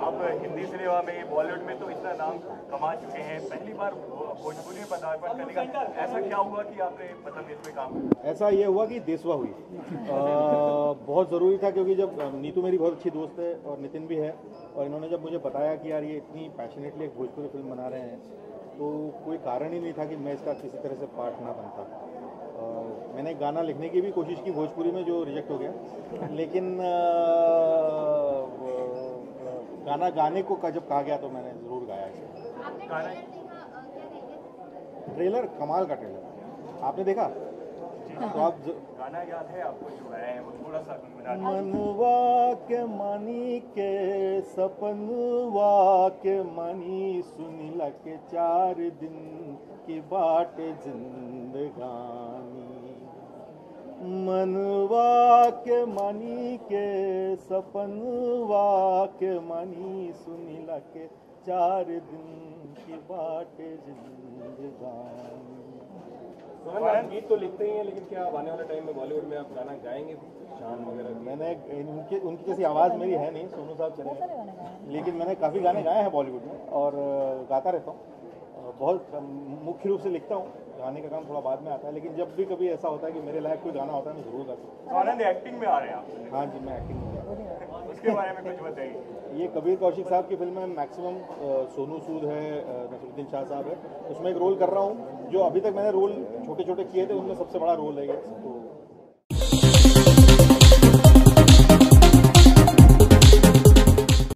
आप हिंदी सिनेमा में बॉलीवुड में तो इतना नाम कमा चुके हैं। पहली बार भोजपुरी पदार्पण करने का ऐसा क्या हुआ कि आपने मतलब इसमें काम ऐसा ये हुआ कि देसवा हुई। आ, बहुत ज़रूरी था क्योंकि जब नीतू मेरी बहुत अच्छी दोस्त है और नितिन भी है और इन्होंने जब मुझे बताया कि यार ये इतनी पैशनेटली एक भोजपुरी फ़िल्म बना रहे हैं तो कोई कारण ही नहीं था कि मैं इसका किसी तरह से पार्ट ना बनता। मैंने गाना लिखने की भी कोशिश की भोजपुरी में जो रिजेक्ट हो गया। लेकिन गाना गाने को का जब कहा गया तो मैंने ज़रूर गाया इसे। ट्रेलर कमाल का ट्रेलर आपने देखा? तो आप गाना याद है आपको जो है वो थोड़ा सा मनवा के मानी के सपनवा के मानी सुनिला के चार दिन की बाट जिंदगानी। मनवा के मानी के सपनवा के मानी सुनिला के चार दिन की बाट जिंदगानी। गीत तो लिखते ही हैं लेकिन क्या आप आने वाले टाइम में बॉलीवुड में आप गाना गाएँगे? शान वगैरह मैंने उनकी उनकी जैसी आवाज़ मेरी है नहीं सोनू साहब चले लेकिन मैंने काफ़ी गाने गाए हैं बॉलीवुड में और गाता रहता हूँ। बहुत मुख्य रूप से लिखता हूँ। गाने का काम थोड़ा बाद में आता है लेकिन जब भी कभी ऐसा होता है कि मेरे लायक कोई गाना होता है मैं ज़रूर गाता हूँ। तो आनंद एक्टिंग में आ रहे हैं आप? हाँ जी मैं एक्टिंग में उसके बारे में कुछ बताइए। ये कबीर कौशिक साहब की फ़िल्म है मैक्सिमम सोनू सूद है नसरुद्दीन शाह साहब है। उसमें एक रोल कर रहा हूँ जो अभी तक मैंने रोल छोटे छोटे किए थे उनमें सबसे बड़ा रोल है ये। तो